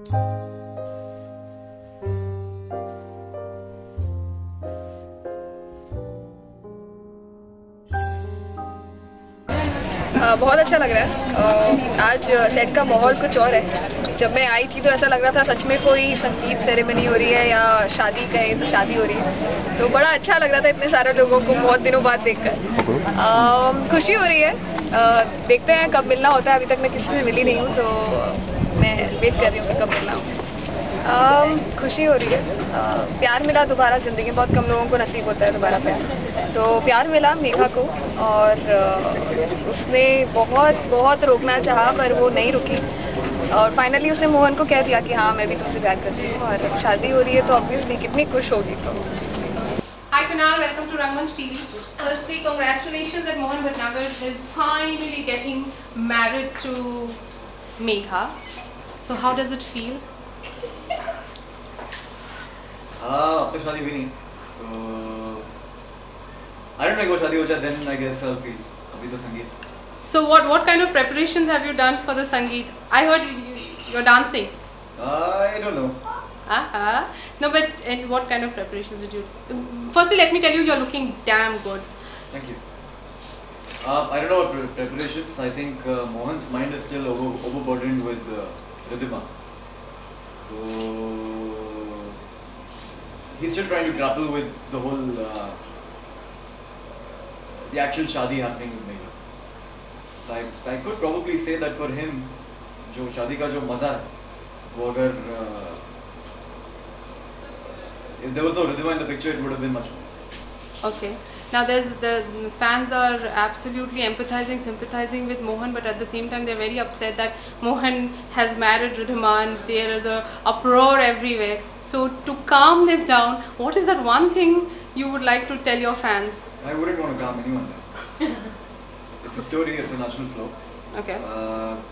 अ, बहुत अच्छा लग रहा है। आज सेट का माहौल कुछ और है। जब मैं आई थी तो ऐसा लग रहा था सच में कोई संगीत सेरेमनी हो रही है या शादी कहें तो शादी हो रही है। तो बड़ा अच्छा लग रहा था इतने सारे लोगों को बहुत दिनों बाद देखकर। खुशी हो रही है। अ, देखते हैं कब मिलना होता है। अभी तक मैं किसी से मिली नहीं हूँ तो वेट कर रही हूँ कब मिलना हो खुशी हो रही है। अ, प्यार मिला दोबारा ज़िंदगी बहुत कम लोगों को नसीब होता है दोबारा प्यार तो प्यार मिला मेघा को और अ, उसने बहुत बहुत रोकना चाहा पर वो नहीं रुकी। और फाइनली उसने मोहन को कह दिया कि हाँ मैं भी तुमसे प्यार करती हूँ और शादी हो रही है तो ऑब्वियसली कितनी खुश होगी तो। Hi Kunal, welcome to Rangmanch TV. Firstly, congratulations that Mohan Bhatnagar is finally getting married to Megha. So how does it feel? Ah. So I don't know. If then I guess I'll feel. Abhi to. So what what kind of preparations have you done for the sangeet? I heard you, you're dancing. I don't know. Uh -huh. No, but and what kind of preparations did you? Firstly, let me tell you, you're looking damn good. Thank you. Uh, I don't know what preparations. I think uh, Mohan's mind is still over, overburdened with uh, Ridhima. So he's still trying to grapple with the whole uh, the actual shadi happening with Megha. So I, I could probably say that for him, जो शादी का जो मज़ा है वो अगर uh, if there was no Ridhima in the picture, it would have been much more. Okay. Now there's the fans are absolutely empathizing, sympathizing with Mohan, but at the same time they're very upset that Mohan has married Ridhiman. There is a uproar everywhere. So to calm this down, what is that one thing you would like to tell your fans? I wouldn't want to calm anyone down. it's a story, it's a natural flow. Okay. Uh,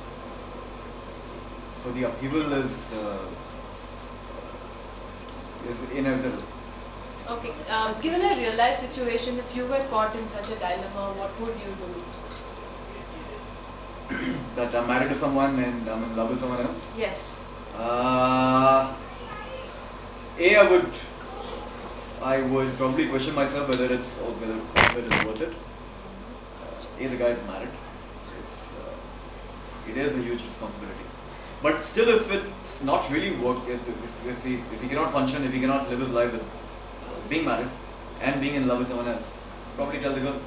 so the upheaval is uh, is inevitable. Okay, uh, given a real life situation, if you were caught in such a dilemma, what would you do? that I'm married to someone and I'm in love with someone else. Yes. Uh, a, I would I would probably question myself whether it's or whether, whether it's worth it. Uh, a, the guy is married. It's, uh, it is a huge responsibility. But still, if it's not really work, if, if, if, he, if he cannot function, if he cannot live his life with being married and being in love with someone else, probably tell the girl.